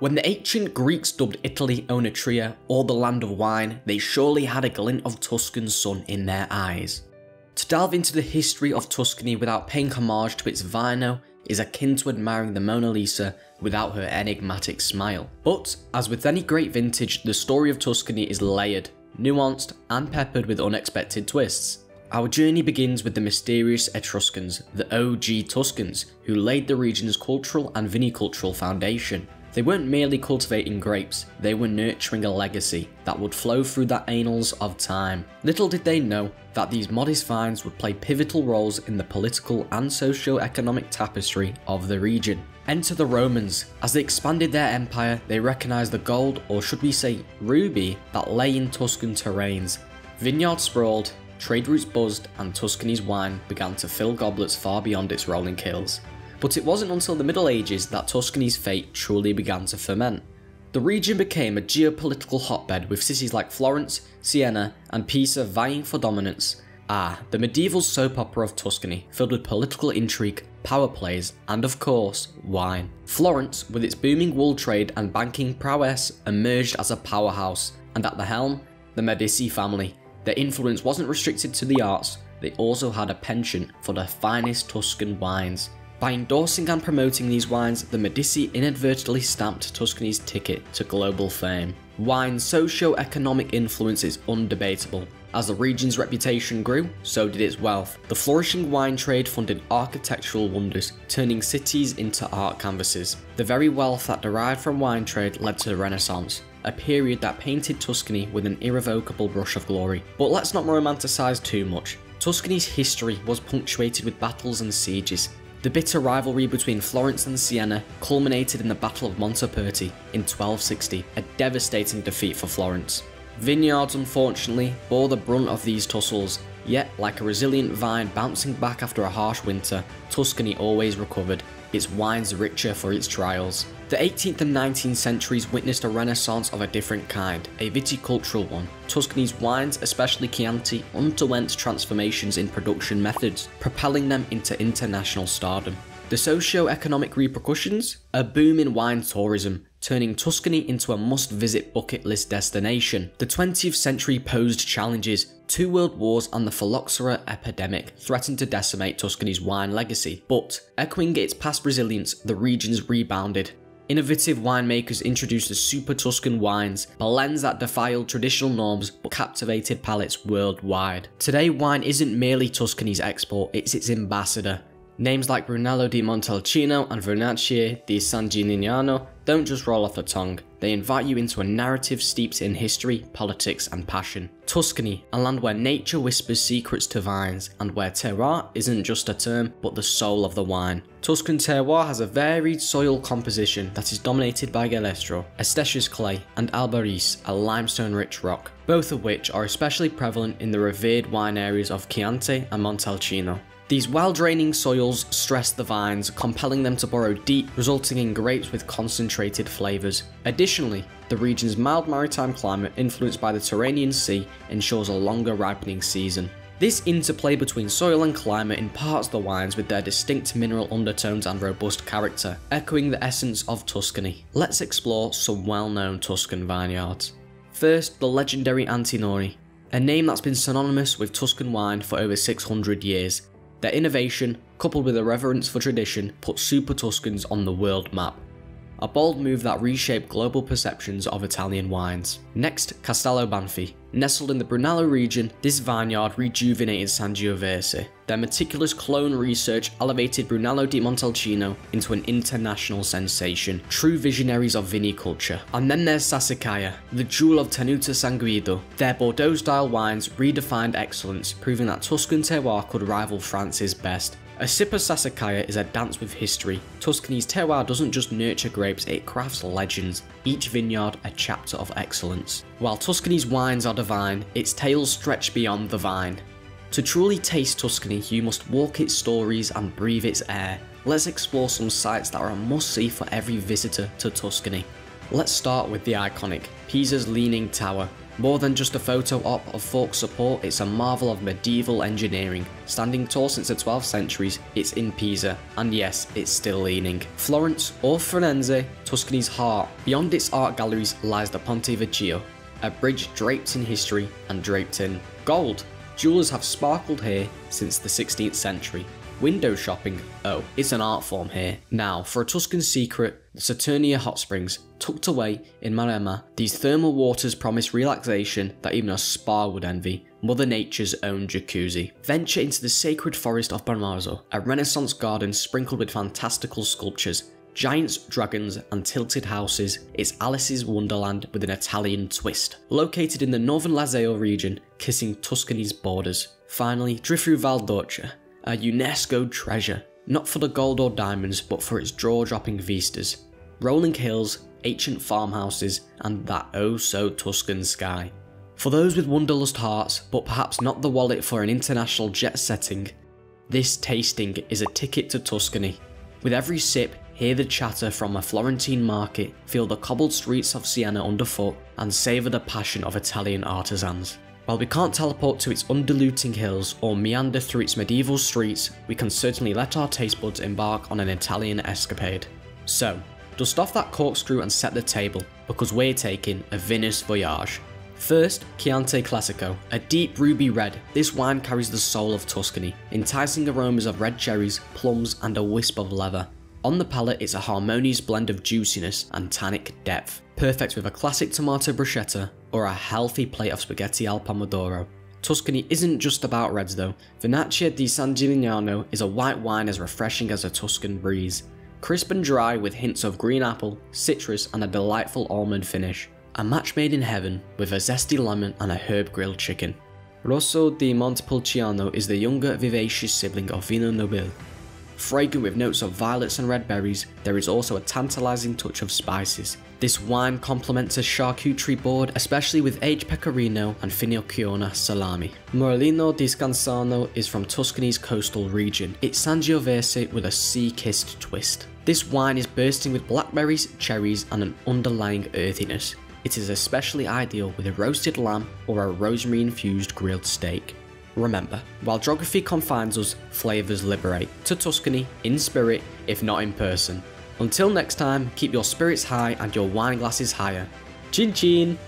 When the ancient Greeks dubbed Italy Oenotria, or the land of wine, they surely had a glint of Tuscan sun in their eyes. To delve into the history of Tuscany without paying homage to its vino is akin to admiring the Mona Lisa without her enigmatic smile. But, as with any great vintage, the story of Tuscany is layered, nuanced, and peppered with unexpected twists. Our journey begins with the mysterious Etruscans, the OG Tuscans, who laid the region's cultural and vinicultural foundation. They weren't merely cultivating grapes, they were nurturing a legacy that would flow through the annals of time. Little did they know that these modest vines would play pivotal roles in the political and socio-economic tapestry of the region. Enter the Romans. As they expanded their empire, they recognized the gold, or should we say ruby, that lay in Tuscan terrains. Vineyards sprawled, trade routes buzzed, and Tuscany's wine began to fill goblets far beyond its rolling hills. But it wasn't until the Middle Ages that Tuscany's fate truly began to ferment. The region became a geopolitical hotbed with cities like Florence, Siena, and Pisa vying for dominance. Ah, the medieval soap opera of Tuscany, filled with political intrigue, power plays, and of course, wine. Florence, with its booming wool trade and banking prowess, emerged as a powerhouse, and at the helm, the Medici family. Their influence wasn't restricted to the arts, they also had a penchant for the finest Tuscan wines. By endorsing and promoting these wines, the Medici inadvertently stamped Tuscany's ticket to global fame. Wine's socio-economic influence is undebatable. As the region's reputation grew, so did its wealth. The flourishing wine trade funded architectural wonders, turning cities into art canvases. The very wealth that derived from wine trade led to the Renaissance, a period that painted Tuscany with an irrevocable brush of glory. But let's not romanticise too much. Tuscany's history was punctuated with battles and sieges, the bitter rivalry between Florence and Siena culminated in the Battle of Montaperti in 1260, a devastating defeat for Florence. Vineyards unfortunately bore the brunt of these tussles, yet like a resilient vine bouncing back after a harsh winter, Tuscany always recovered, its wines richer for its trials. The 18th and 19th centuries witnessed a renaissance of a different kind, a viticultural one. Tuscany's wines, especially Chianti, underwent transformations in production methods, propelling them into international stardom. The socio-economic repercussions? A boom in wine tourism, turning Tuscany into a must-visit bucket list destination. The 20th century posed challenges. Two world wars and the phylloxera epidemic threatened to decimate Tuscany's wine legacy, but echoing its past resilience, the region's rebounded. Innovative winemakers introduced the Super Tuscan wines, blends that defiled traditional norms but captivated palates worldwide. Today, wine isn't merely Tuscany's export, it's its ambassador. Names like Brunello di Montalcino and Vernaccia di San Gimignano don't just roll off the tongue, they invite you into a narrative steeped in history, politics, and passion. Tuscany, a land where nature whispers secrets to vines, and where terroir isn't just a term, but the soul of the wine. Tuscan terroir has a varied soil composition that is dominated by Galestro, Estetious clay, and Albarese, a limestone-rich rock, both of which are especially prevalent in the revered wine areas of Chianti and Montalcino. These well-draining soils stress the vines, compelling them to burrow deep, resulting in grapes with concentrated flavours. Additionally, the region's mild maritime climate influenced by the Tyrrhenian Sea ensures a longer ripening season. This interplay between soil and climate imparts the wines with their distinct mineral undertones and robust character, echoing the essence of Tuscany. Let's explore some well-known Tuscan vineyards. First, the legendary Antinori, a name that's been synonymous with Tuscan wine for over 600 years, their innovation, coupled with a reverence for tradition, put Super Tuscans on the world map. A bold move that reshaped global perceptions of Italian wines. Next, Castello Banfi. Nestled in the Brunello region, this vineyard rejuvenated Sangiovese. Their meticulous clone research elevated Brunello di Montalcino into an international sensation, true visionaries of viniculture. And then there's Sassicaia, the jewel of Tenuta San Guido. Their Bordeaux-style wines redefined excellence, proving that Tuscan terroir could rival France's best. A sip of Sassicaia is a dance with history. Tuscany's terroir doesn't just nurture grapes, it crafts legends, each vineyard a chapter of excellence. While Tuscany's wines are divine, its tales stretch beyond the vine. To truly taste Tuscany, you must walk its stories and breathe its air. Let's explore some sites that are a must-see for every visitor to Tuscany. Let's start with the iconic Pisa's Leaning Tower. More than just a photo op of folk support, it's a marvel of medieval engineering. Standing tall since the 12th centuries, it's in Pisa, and yes, it's still leaning. Florence, or Firenze, Tuscany's heart. Beyond its art galleries lies the Ponte Vecchio, a bridge draped in history and draped in gold. Jewelers have sparkled here since the 16th century. Window shopping, oh, it's an art form here. Now, for a Tuscan secret, the Saturnia hot springs, tucked away in Maremma, these thermal waters promise relaxation that even a spa would envy. Mother Nature's own jacuzzi. Venture into the sacred forest of Bomarzo, a renaissance garden sprinkled with fantastical sculptures, giants, dragons, and tilted houses, it's Alice's Wonderland with an Italian twist. Located in the northern Lazio region, kissing Tuscany's borders. Finally, drift through Val d'Orcia, a UNESCO treasure, not for the gold or diamonds, but for its jaw-dropping vistas. Rolling hills, ancient farmhouses, and that oh so Tuscan sky. For those with wanderlust hearts, but perhaps not the wallet for an international jet setting, this tasting is a ticket to Tuscany. With every sip, hear the chatter from a Florentine market, feel the cobbled streets of Siena underfoot, and savour the passion of Italian artisans. While we can't teleport to its undulating hills or meander through its medieval streets, we can certainly let our taste buds embark on an Italian escapade. So, dust off that corkscrew and set the table, because we're taking a vinous voyage. First, Chianti Classico, a deep ruby red, this wine carries the soul of Tuscany, enticing aromas of red cherries, plums and a wisp of leather. On the palate it's a harmonious blend of juiciness and tannic depth, perfect with a classic tomato bruschetta or a healthy plate of spaghetti al pomodoro. Tuscany isn't just about reds though. Vernaccia di San Gimignano is a white wine as refreshing as a Tuscan breeze. Crisp and dry with hints of green apple, citrus and a delightful almond finish. A match made in heaven with a zesty lemon and a herb grilled chicken. Rosso di Montepulciano is the younger vivacious sibling of Vino Nobile, Fragrant with notes of violets and red berries, there is also a tantalising touch of spices. This wine complements a charcuterie board, especially with aged pecorino and finocchiona salami. Morellino di Scansano is from Tuscany's coastal region. It's Sangiovese with a sea-kissed twist. This wine is bursting with blackberries, cherries and an underlying earthiness. It is especially ideal with a roasted lamb or a rosemary infused grilled steak. Remember, while geography confines us, flavours liberate. To Tuscany, in spirit, if not in person. Until next time, keep your spirits high and your wine glasses higher. Chin chin!